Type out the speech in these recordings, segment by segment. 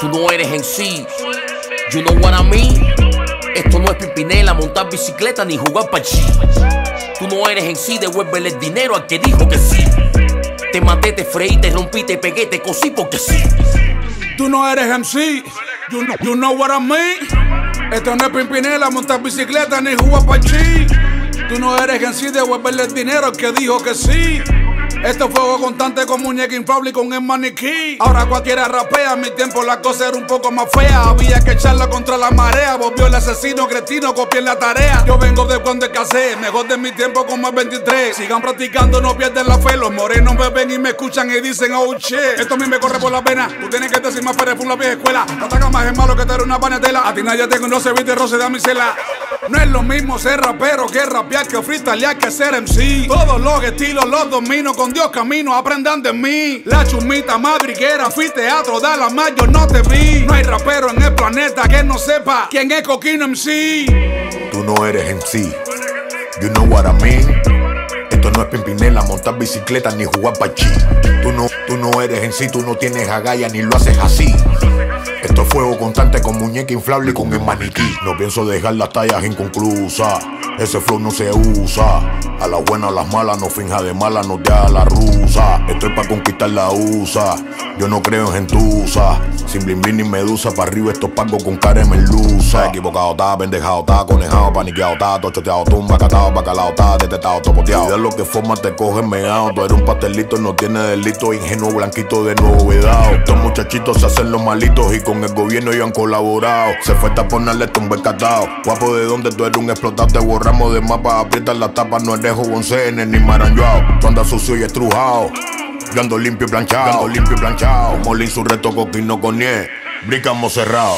Tú no eres en sí. You know what I mean? Esto no es Pimpinela, montar bicicleta ni jugar pachi. Tú no eres en sí, devuélvele el dinero al que dijo que sí. Te maté, te freí, te rompí, te pegué, te cosí porque sí. Tú no eres MC, you know, you know what I mean. Esto no es Pimpinela, montar bicicleta ni jugar pachi. Tú no eres MC, devuélvele el dinero al que dijo que sí. Esto es fuego constante con muñeca inflable y con el maniquí. Ahora cualquiera rapea, mi tiempo la cosa era un poco más fea. Había que echarla contra la marea. Volvió el asesino cretino, copié la tarea. Yo vengo de cuando escasé, mejor de mi tiempo con más 23. Sigan practicando, no pierden la fe. Los morenos me ven y me escuchan y dicen, oh shit. Esto a mí me corre por la pena. Tú tienes que decir más fue la vieja escuela. No te más es malo que te una panetela. A ti nadie te conoce, viste roce de misela. No es lo mismo ser rapero que rapear, que freestylear, que ser MC. Todos los estilos los domino con Dios camino, aprendan de mí. La chumita madriguera, fui teatro, da la más, yo no te vi. No hay rapero en el planeta que no sepa quién es Coquino MC. Tú no eres MC. You know what I mean? Esto no es pimpinela, montar bicicleta ni jugar pachi. Tú no, tú no eres sí, tú no tienes agalla ni lo haces así. Esto es fuego constante con muñeca inflable y con el maniquí. No pienso dejar las tallas inconclusas. Ese flow no se usa. A las buenas, a las malas, no finja de mala, no te haga la rusa. Estoy pa' conquistar la USA. Yo no creo en gentuza. Sin blin ni medusa, para arriba estos pagos con cara melusa. Equivocado, ta, pendejado, ta, conejado, paniqueado, ta, tochoteado, tumba, catado, bacalao, ta, detetado, topoteado. De lo que forma te cogen meado. Tú eres un pastelito, no tiene delito, ingenuo, blanquito de novedad. Estos muchachitos se hacen los malitos y con el gobierno ellos han colaborado. Se fue a ponerle tumbe catado. Guapo de donde tú eres un explotado, te borramos de mapa, aprietas la tapa, no eres Boncene ni maranjuao. Tú andas sucio y estrujado. Yo ando limpio y planchado, limpio y planchado. Molín su reto coquino con nie, bricamos cerrado.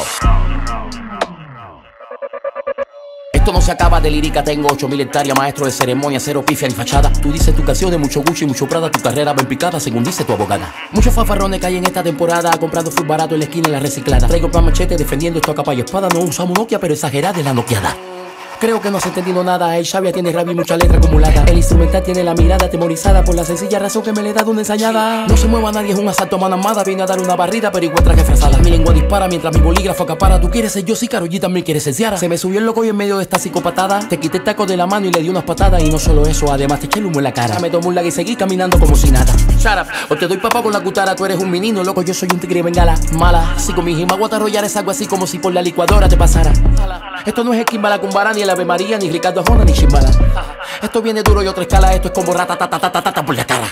Esto no se acaba de lírica, tengo 8000 hectáreas, maestro de ceremonia, cero pifia ni fachada. Tú dices tu canción de mucho Gucci mucho Prada, tu carrera ven picada, según dice tu abogada. Muchos fanfarrones caen en esta temporada, comprando full barato en la esquina en la reciclada. Traigo plan machete defendiendo esto a capa y espada, no usamos Nokia, pero exagerada de la noqueada. Creo que no se entendido nada. El Xavier tiene rabia y mucha letra acumulada. El instrumental tiene la mirada atemorizada por la sencilla razón que me le he dado una ensañada. No se mueva nadie, es un asalto a mano armada. Viene a dar una barrida, pero igual traje frazada. Mi lengua dispara mientras mi bolígrafo acapara. Tú quieres ser yo, sí, Karol también quieres ser Ciara. Se me subió el loco y en medio de esta psicopatada. Te quité el taco de la mano y le di unas patadas. Y no solo eso, además te eché el humo en la cara. Me tomó un lag y seguí caminando como si nada. Shut o te doy papá con la cutara. Tú eres un menino, loco, yo soy un tigre bengala. Mala, si con mi jimaguata arrollar es algo así como si por la licuadora te pasara. Esto no es Esquimbala Cumbara, ni el Ave María, ni Ricardo Arjona, ni Chimbala. Esto viene duro y otra escala, esto es como rata por la cara.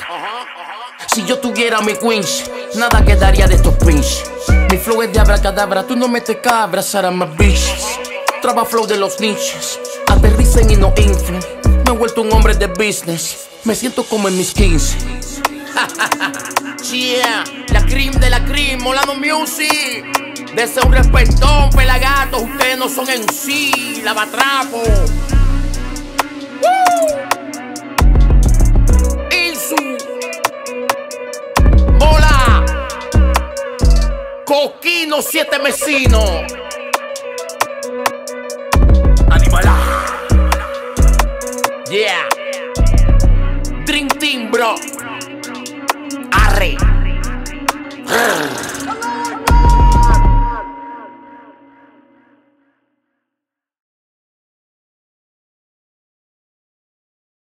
Si yo tuviera mi queens, nada quedaría de estos prints. Mi flow es de abracadabra, tú no metes cabras, Sara más bitches. Traba flow de los niches, aterricen y no inflen. Me he vuelto un hombre de business, me siento como en mis 15. yeah, la cream de la cream, Molano Music. Deseo un respetón, pelagatos, ustedes no son en sí, lavatrapo. ¡Woo! Ilsu. Bola. Coquino, siete vecinos. Animalá. Yeah. Dream Team, bro. Arre.